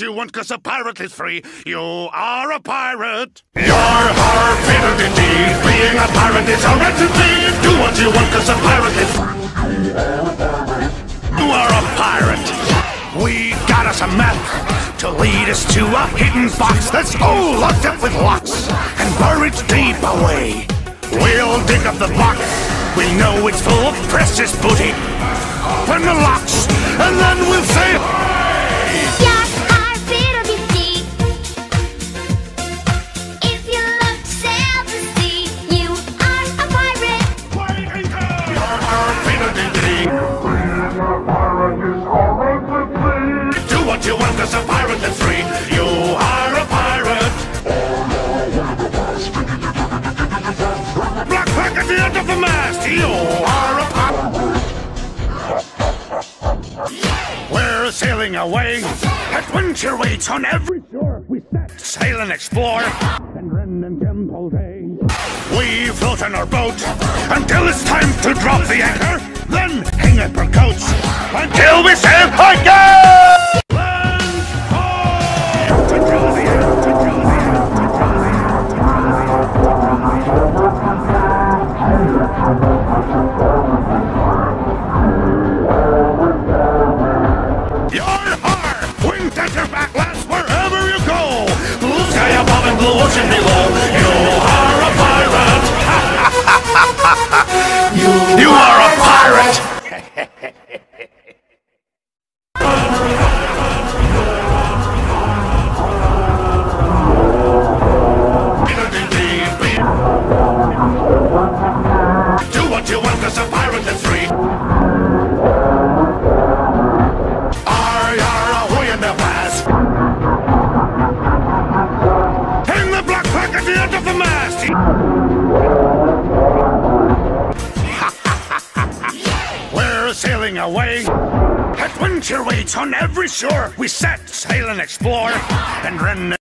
you want cause a pirate is free. You are a pirate. You're hard fitted indeed. Being a pirate is a right to. Do what you want cause a pirate is free. You are a pirate. We got us a map to lead us to a hidden box that's all locked up with locks and buried deep away. We'll dig up the box. We know it's full of precious booty. Open the locks, and then we'll say, want, a pirate is free. You are a pirate. Black flag at the end of the mast. You are a pirate. We're sailing away. Adventure waits on every shore. We set sail and explore. And Ren and Gimp day. We float on our boat until it's time to drop the anchor. Then hang up our coats until we sail again. Blue ocean below. You are a pirate! you, you are a pirate! Do what you want, cause a pirate is Away. Adventure waits on every shore. We set sail and explore and run.